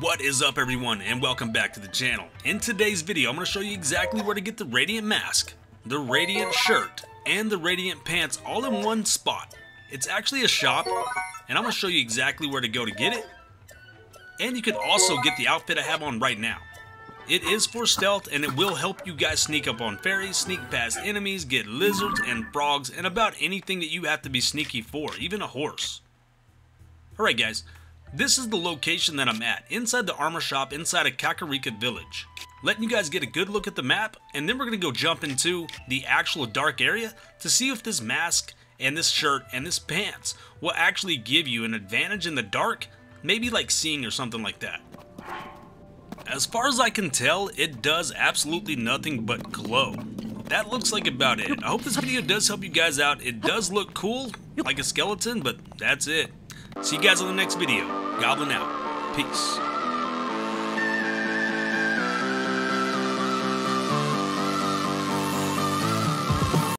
What is up everyone and welcome back to the channel. In today's video I'm going to show you exactly where to get the Radiant Mask, the Radiant Shirt, and the Radiant Pants all in one spot. It's actually a shop and I'm going to show you exactly where to go to get it. And you can also get the outfit I have on right now. It is for stealth and it will help you guys sneak up on fairies, sneak past enemies, get lizards and frogs, and about anything that you have to be sneaky for, even a horse. Alright guys, this is the location that I'm at, inside the armor shop inside of Kakariko Village. Letting you guys get a good look at the map, and then we're going to go jump into the actual dark area to see if this mask and this shirt and this pants will actually give you an advantage in the dark, maybe like seeing or something like that. As far as I can tell, it does absolutely nothing but glow. That looks like about it. I hope this video does help you guys out. It does look cool, like a skeleton, but that's it. See you guys on the next video. Goblin out. Peace.